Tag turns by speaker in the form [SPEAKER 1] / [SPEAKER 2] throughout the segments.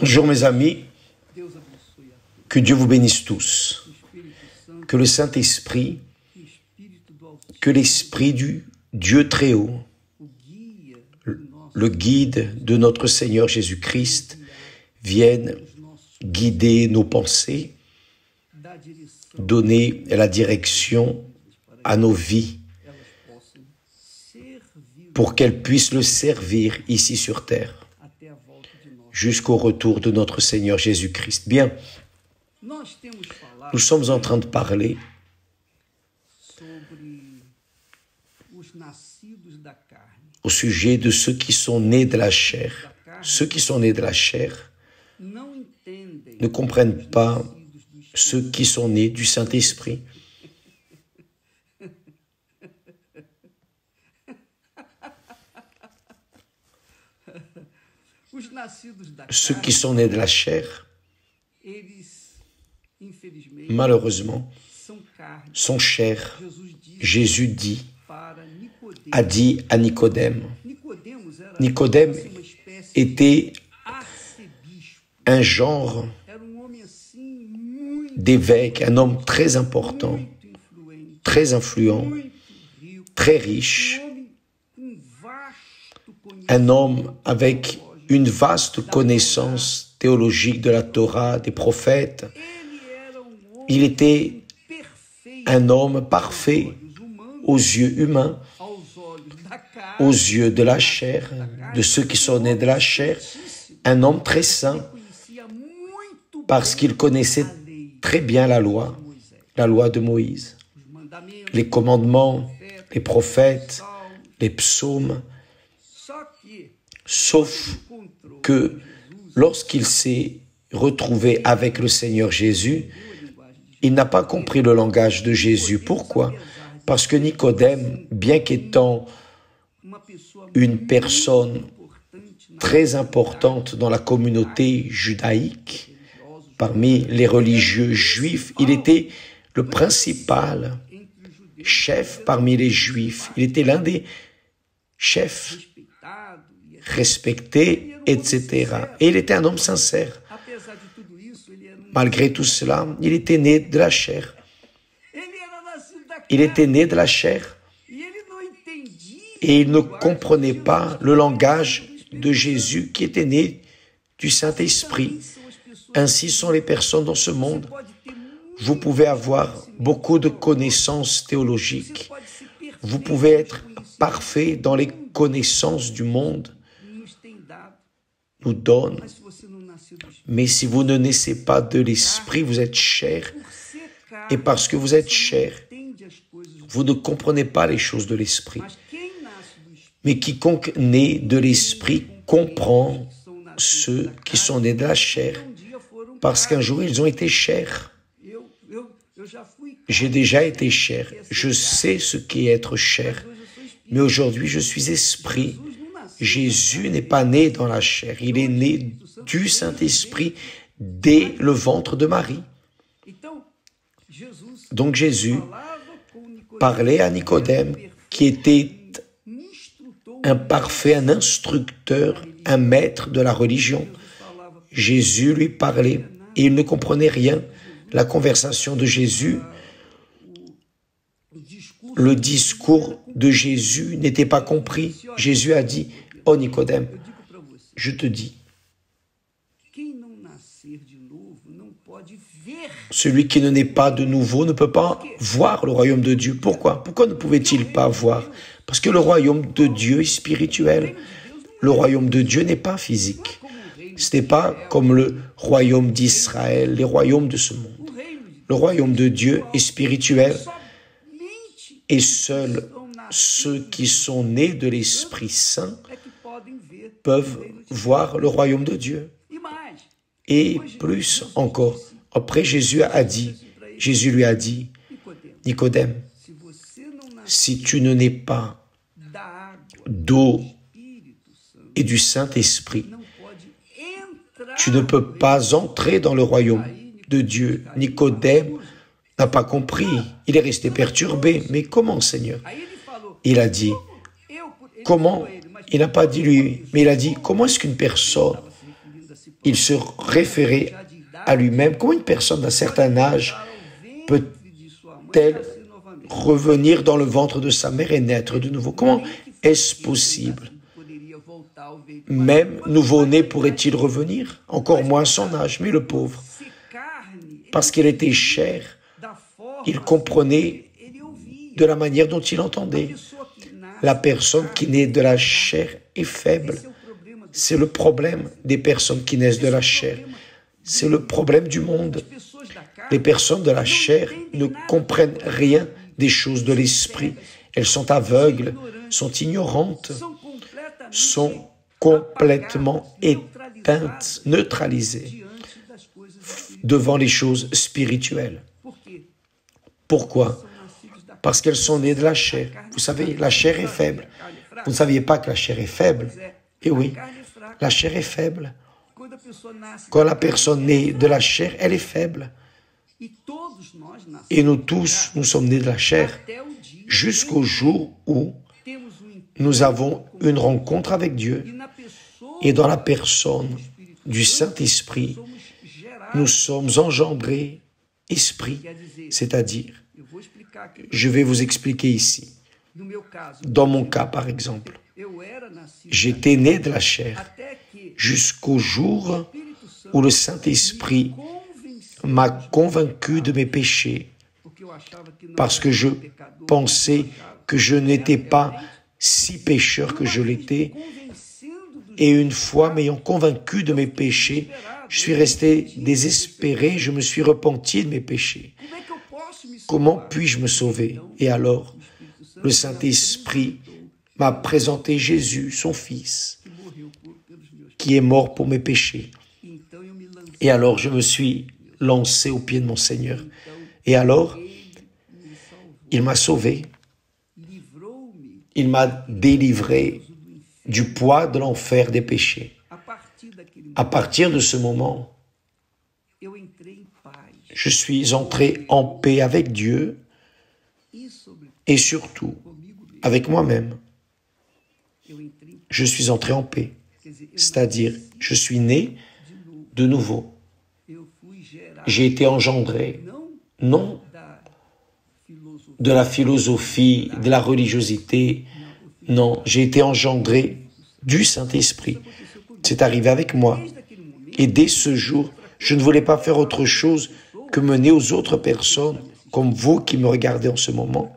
[SPEAKER 1] Bonjour mes amis, que Dieu vous bénisse tous, que le Saint-Esprit, que l'Esprit du Dieu très haut, le guide de notre Seigneur Jésus-Christ, vienne guider nos pensées, donner la direction à nos vies pour qu'elles puissent le servir ici sur terre jusqu'au retour de notre Seigneur Jésus-Christ. Bien, nous sommes en train de parler au sujet de ceux qui sont nés de la chair. Ceux qui sont nés de la chair ne comprennent pas ceux qui sont nés du Saint-Esprit. Ceux qui sont nés de la chair, malheureusement, sont chers. Jésus dit, a dit à Nicodème. Nicodème était un genre d'évêque, un homme très important, très influent, très riche, un homme avec une vaste connaissance théologique de la Torah, des prophètes. Il était un homme parfait aux yeux humains, aux yeux de la chair, de ceux qui sont nés de la chair, un homme très saint, parce qu'il connaissait très bien la loi, la loi de Moïse, les commandements, les prophètes, les psaumes, sauf que lorsqu'il s'est retrouvé avec le Seigneur Jésus, il n'a pas compris le langage de Jésus. Pourquoi? Parce que Nicodème, bien qu'étant une personne très importante dans la communauté judaïque, parmi les religieux juifs, il était le principal chef parmi les juifs. Il était l'un des chefs respecté, etc. Et il était un homme sincère. Malgré tout cela, il était né de la chair. Il était né de la chair. Et il ne comprenait pas le langage de Jésus qui était né du Saint-Esprit. Ainsi sont les personnes dans ce monde. Vous pouvez avoir beaucoup de connaissances théologiques. Vous pouvez être parfait dans les connaissances du monde nous donne. Mais si vous ne naissez pas de l'esprit, vous êtes cher. Et parce que vous êtes cher, vous ne comprenez pas les choses de l'esprit. Mais quiconque naît de l'esprit comprend ceux qui sont nés de la chair, parce qu'un jour ils ont été chers. J'ai déjà été cher, je sais ce qu'est être cher, mais aujourd'hui je suis esprit Jésus n'est pas né dans la chair, il est né du Saint-Esprit dès le ventre de Marie. Donc Jésus parlait à Nicodème qui était un parfait, un instructeur, un maître de la religion. Jésus lui parlait et il ne comprenait rien. La conversation de Jésus, le discours de Jésus n'était pas compris. Jésus a dit, Oh Nicodème, je te dis, celui qui ne naît pas de nouveau ne peut pas voir le royaume de Dieu. Pourquoi? Pourquoi ne pouvait-il pas voir? Parce que le royaume de Dieu est spirituel. Le royaume de Dieu n'est pas physique. Ce n'est pas comme le royaume d'Israël, les royaumes de ce monde. Le royaume de Dieu est spirituel. Et seuls ceux qui sont nés de l'Esprit Saint peuvent voir le royaume de Dieu. Et plus encore, après Jésus a dit, Jésus lui a dit, Nicodème, si tu ne nais pas d'eau et du Saint-Esprit, tu ne peux pas entrer dans le royaume de Dieu. Nicodème n'a pas compris. Il est resté perturbé. Mais comment, Seigneur? Il a dit, comment il n'a pas dit lui, mais il a dit, comment est-ce qu'une personne il se référait à lui-même? Comment une personne d'un certain âge peut-elle revenir dans le ventre de sa mère et naître de nouveau? Comment est-ce possible? Même nouveau-né pourrait-il revenir? Encore moins son âge, mais le pauvre. Parce qu'il était cher, il comprenait de la manière dont il entendait. La personne qui naît de la chair est faible. C'est le problème des personnes qui naissent de la chair. C'est le problème du monde. Les personnes de la chair ne comprennent rien des choses de l'esprit. Elles sont aveugles, sont ignorantes, sont complètement éteintes, neutralisées devant les choses spirituelles. Pourquoi? Parce qu'elles sont nées de la chair. Vous savez, la chair est faible. Vous ne saviez pas que la chair est faible Eh oui, la chair est faible. Quand la personne naît de la chair, elle est faible. Et nous tous, nous sommes nés de la chair jusqu'au jour où nous avons une rencontre avec Dieu. Et dans la personne du Saint-Esprit, nous sommes engendrés esprit, c'est-à-dire, je vais vous expliquer ici. Dans mon cas, par exemple, j'étais né de la chair jusqu'au jour où le Saint-Esprit m'a convaincu de mes péchés parce que je pensais que je n'étais pas si pécheur que je l'étais. Et une fois m'ayant convaincu de mes péchés, je suis resté désespéré, je me suis repenti de mes péchés. Comment puis-je me sauver? Et alors, le Saint-Esprit m'a présenté Jésus, son Fils, qui est mort pour mes péchés. Et alors je me suis lancé au pied de mon Seigneur. Et alors, il m'a sauvé. Il m'a délivré du poids de l'enfer des péchés. À partir de ce moment, je suis entré en paix avec Dieu et surtout avec moi-même. Je suis entré en paix, c'est-à-dire je suis né de nouveau. J'ai été engendré, non de la philosophie, de la religiosité, non, j'ai été engendré du Saint-Esprit. C'est arrivé avec moi. Et dès ce jour, je ne voulais pas faire autre chose que mener aux autres personnes, comme vous qui me regardez en ce moment,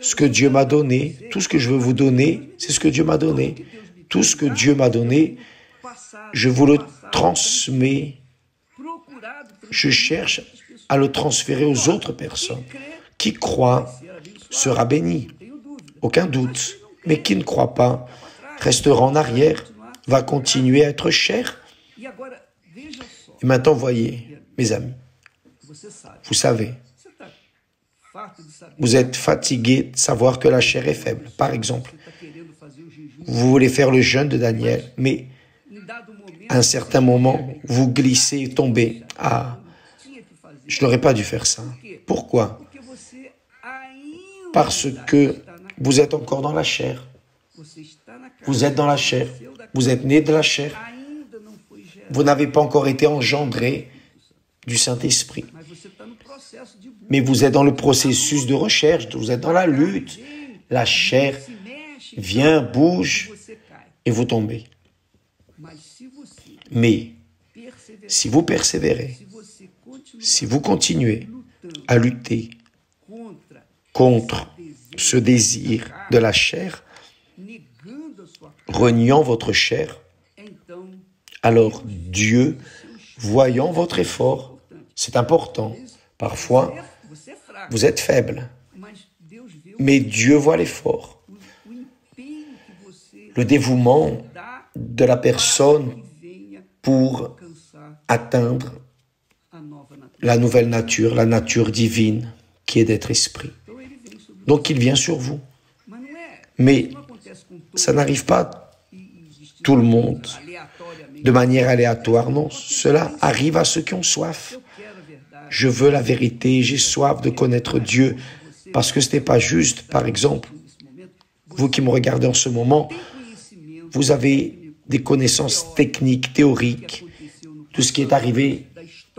[SPEAKER 1] ce que Dieu m'a donné, tout ce que je veux vous donner, c'est ce que Dieu m'a donné. Tout ce que Dieu m'a donné, je vous le transmets. Je cherche à le transférer aux autres personnes. Qui croit sera béni, aucun doute. Mais qui ne croit pas restera en arrière, va continuer à être cher. Et maintenant, voyez, mes amis, vous savez, vous êtes fatigué de savoir que la chair est faible. Par exemple, vous voulez faire le jeûne de Daniel, mais à un certain moment, vous glissez et tombez. Ah, je n'aurais pas dû faire ça. Pourquoi? Parce que vous êtes encore dans la chair. Vous êtes dans la chair. Vous êtes né de la chair. Vous n'avez pas encore été engendré du Saint-Esprit. Mais vous êtes dans le processus de recherche, vous êtes dans la lutte. La chair vient, bouge et vous tombez. Mais si vous persévérez, si vous continuez à lutter contre ce désir de la chair, reniant votre chair, alors Dieu, voyant votre effort, c'est important. Parfois, vous êtes faible, mais Dieu voit l'effort. Le dévouement de la personne pour atteindre la nouvelle nature, la nature divine qui est d'être esprit. Donc il vient sur vous. Mais ça n'arrive pas tout le monde de manière aléatoire, non. Cela arrive à ceux qui ont soif. Je veux la vérité, j'ai soif de connaître Dieu, parce que ce n'est pas juste, par exemple, vous qui me regardez en ce moment, vous avez des connaissances techniques, théoriques de ce qui est arrivé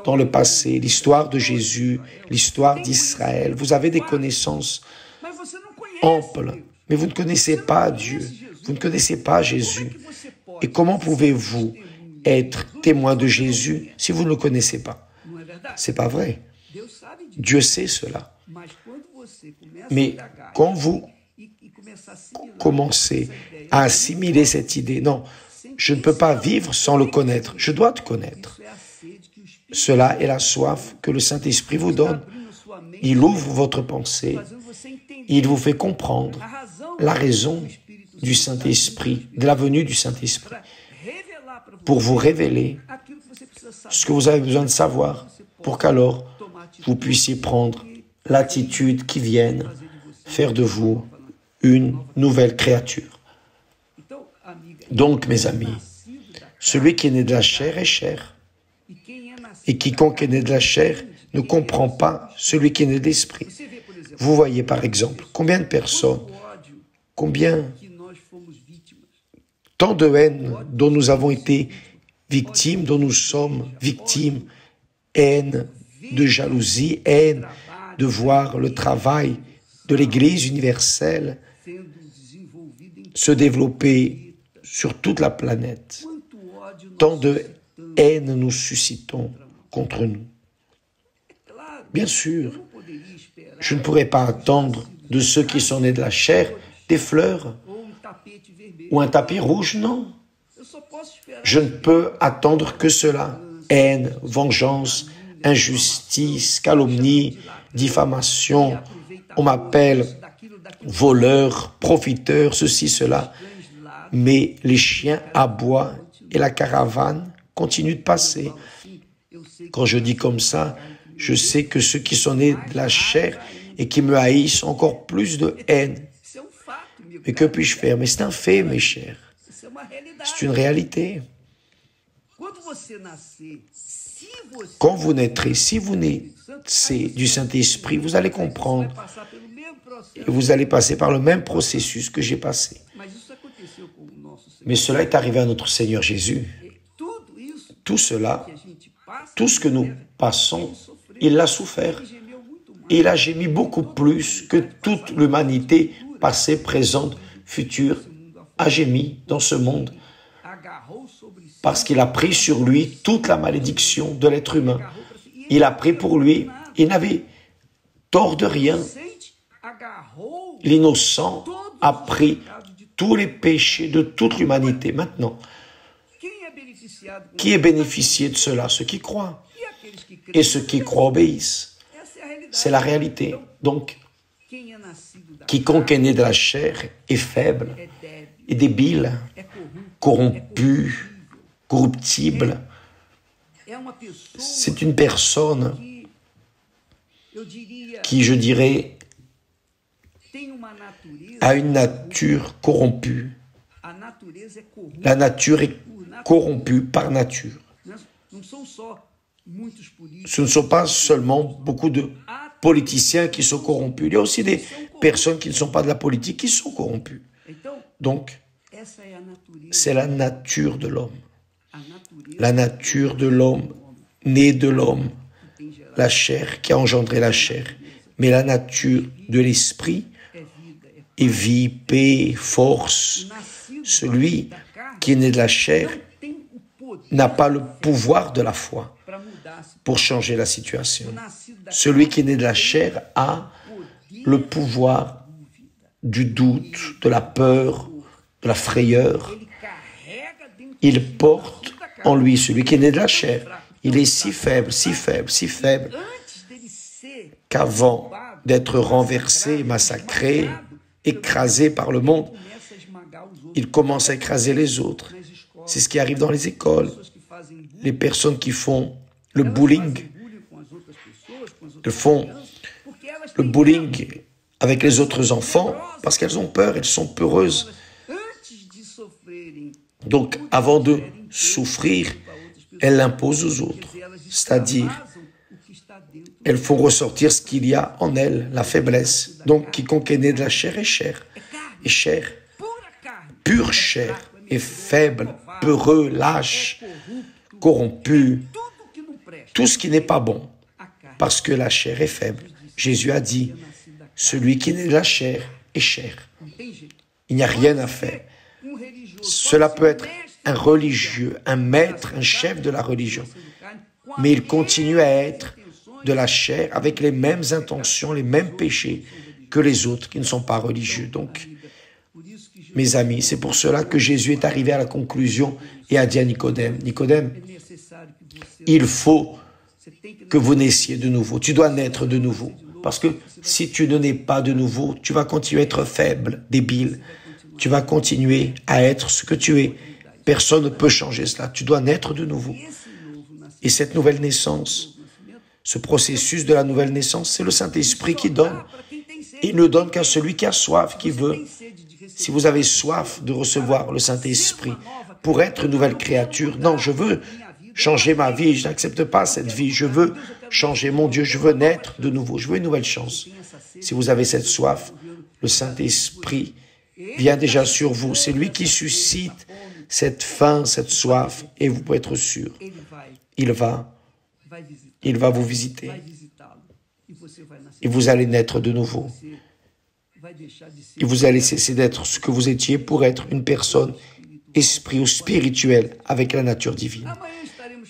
[SPEAKER 1] dans le passé, l'histoire de Jésus, l'histoire d'Israël. Vous avez des connaissances amples, mais vous ne connaissez pas Dieu, vous ne connaissez pas Jésus. Et comment pouvez-vous être témoin de Jésus si vous ne le connaissez pas? C'est pas vrai. Dieu sait cela. Mais quand vous commencez à assimiler cette idée, non, je ne peux pas vivre sans le connaître, je dois te connaître. Cela est la soif que le Saint-Esprit vous donne. Il ouvre votre pensée, il vous fait comprendre la raison du Saint-Esprit, de la venue du Saint-Esprit, pour vous révéler ce que vous avez besoin de savoir, pour qu'alors vous puissiez prendre l'attitude qui vienne faire de vous une nouvelle créature. Donc, mes amis, celui qui est né de la chair est chair, et quiconque est né de la chair ne comprend pas celui qui est né de l'esprit. Vous voyez par exemple combien de personnes, combien tant de haine dont nous avons été victimes, dont nous sommes victimes, haine de jalousie, haine de voir le travail de l'Église universelle se développer sur toute la planète. Tant de haine nous suscitons contre nous. Bien sûr, je ne pourrais pas attendre de ceux qui sont nés de la chair des fleurs ou un tapis rouge, non. Je ne peux attendre que cela. Haine, vengeance, injustice, calomnie, diffamation. On m'appelle voleur, profiteur, ceci, cela. Mais les chiens aboient et la caravane continue de passer. Quand je dis comme ça, je sais que ceux qui sont nés de la chair et qui me haïssent ont encore plus de haine. Mais que puis-je faire? Mais c'est un fait, mes chers. C'est une réalité. Quand vous naîtrez, si vous naissez du Saint-Esprit, vous allez comprendre. Et vous allez passer par le même processus que j'ai passé. Mais cela est arrivé à notre Seigneur Jésus. Tout cela, tout ce que nous passons, il l'a souffert. Il a gémi beaucoup plus que toute l'humanité passée, présente, future, a gémi dans ce monde parce qu'il a pris sur lui toute la malédiction de l'être humain. Il a pris pour lui, il n'avait tort de rien. L'innocent a pris tous les péchés de toute l'humanité. Maintenant, qui est bénéficié de cela? Ceux qui croient. Et ceux qui croient obéissent. C'est la réalité. Donc, quiconque est né de la chair est faible, est débile, corrompu, corruptible. C'est une personne qui, je dirais, a une nature corrompue. La nature est corrompue par nature. Ce ne sont pas seulement beaucoup de politiciens qui sont corrompus. Il y a aussi des personnes qui ne sont pas de la politique qui sont corrompues. Donc, c'est la nature de l'homme la nature de l'homme, né de l'homme, la chair qui a engendré la chair, mais la nature de l'esprit est vie, paix, force. Celui qui est né de la chair n'a pas le pouvoir de la foi pour changer la situation. Celui qui est né de la chair a le pouvoir du doute, de la peur, de la frayeur. Il porte en lui, celui qui est né de la chair. Il est si faible, si faible, si faible, qu'avant d'être renversé, massacré, écrasé par le monde, il commence à écraser les autres. C'est ce qui arrive dans les écoles. Les personnes qui font le bullying, elles font le bullying avec les autres enfants parce qu'elles ont peur, elles sont peureuses. Donc, avant de souffrir, elles l'imposent aux autres. C'est-à-dire, elles font ressortir ce qu'il y a en elles, la faiblesse. Donc, quiconque est né de la chair est chair. Et chair, pure chair, est faible, peureux, lâche, corrompu, tout ce qui n'est pas bon, parce que la chair est faible. Jésus a dit, celui qui naît de la chair est chair. Il n'y a rien à faire. Cela peut être un religieux, un maître, un chef de la religion, mais il continue à être de la chair avec les mêmes intentions, les mêmes péchés que les autres qui ne sont pas religieux. Donc, mes amis, c'est pour cela que Jésus est arrivé à la conclusion et a dit à Nicodème, Nicodème, il faut que vous naissiez de nouveau. Tu dois naître de nouveau. Parce que si tu ne nais pas de nouveau, tu vas continuer à être faible, débile. Tu vas continuer à être ce que tu es. Personne ne peut changer cela. Tu dois naître de nouveau. Et cette nouvelle naissance, ce processus de la nouvelle naissance, c'est le Saint-Esprit qui donne. Il ne donne qu'à celui qui a soif, qui veut. Si vous avez soif de recevoir le Saint-Esprit pour être une nouvelle créature, non, je veux changer ma vie, je n'accepte pas cette vie, je veux changer mon Dieu, je veux naître de nouveau, je veux une nouvelle chance. Si vous avez cette soif, le Saint-Esprit vient déjà sur vous. C'est lui qui suscite cette faim, cette soif, et vous pouvez être sûr, il va, il va vous visiter, et vous allez naître de nouveau. Et vous allez cesser d'être ce que vous étiez pour être une personne esprit ou spirituel avec la nature divine.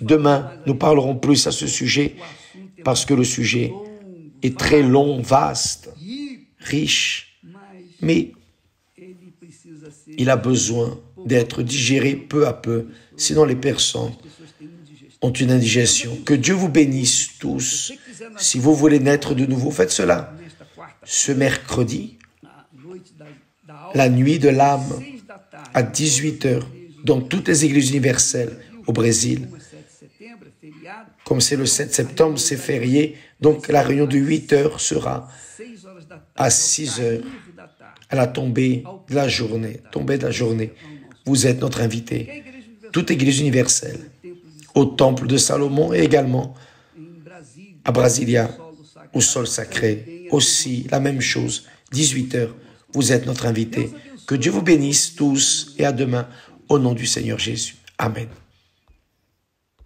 [SPEAKER 1] Demain, nous parlerons plus à ce sujet parce que le sujet est très long, vaste, riche, mais il a besoin d'être digéré peu à peu, sinon les personnes ont une indigestion. Que Dieu vous bénisse tous. Si vous voulez naître de nouveau, faites cela. Ce mercredi, la nuit de l'âme, à 18 heures, dans toutes les églises universelles au Brésil, comme c'est le 7 septembre, c'est férié, donc la réunion de 8 heures sera à 6 heures, à la tombée de la journée. Tombée de la journée. Vous êtes notre invité. Toute Église universelle, au Temple de Salomon et également à Brasilia, au sol sacré. Aussi, la même chose, 18 heures. Vous êtes notre invité. Que Dieu vous bénisse tous et à demain au nom du Seigneur Jésus. Amen.